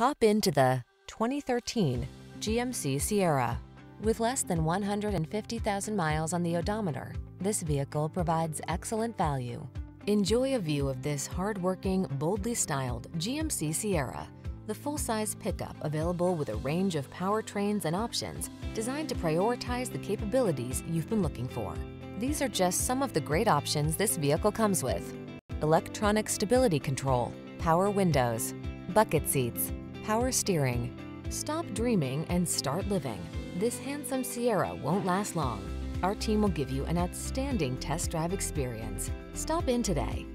Hop into the 2013 GMC Sierra. With less than 150,000 miles on the odometer, this vehicle provides excellent value. Enjoy a view of this hard-working, boldly styled GMC Sierra, the full-size pickup available with a range of powertrains and options designed to prioritize the capabilities you've been looking for. These are just some of the great options this vehicle comes with. Electronic stability control, power windows, bucket seats, power steering. Stop dreaming and start living. This handsome Sierra won't last long. Our team will give you an outstanding test drive experience. Stop in today.